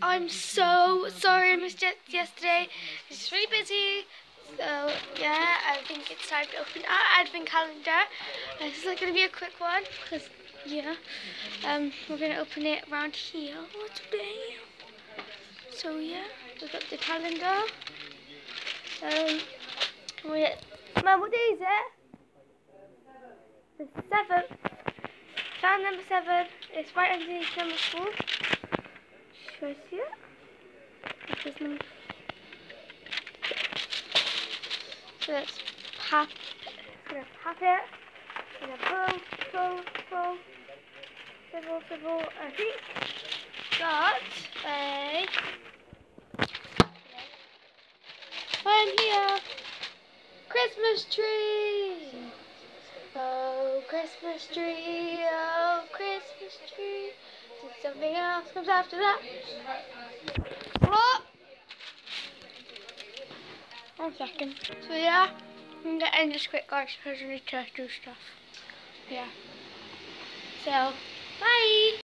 I'm so sorry I missed it yesterday. It's really busy. So yeah, I think it's time to open our advent calendar. This is going to be a quick one because yeah, um, we're going to open it around here today. So yeah, we've got the calendar. Um, we Mum, what day is it? The seventh. Found number seven. It's right underneath number four. Should I see? This is let's pop. Gonna pop it. Gonna pull. Swivel, swivel. I think got a. I'm here. Christmas tree. Oh, Christmas tree. Oh, Christmas tree. Then something else comes after that. What? One second. So yeah, I'm gonna end this quick guys because I need to do stuff. Yeah. So, bye.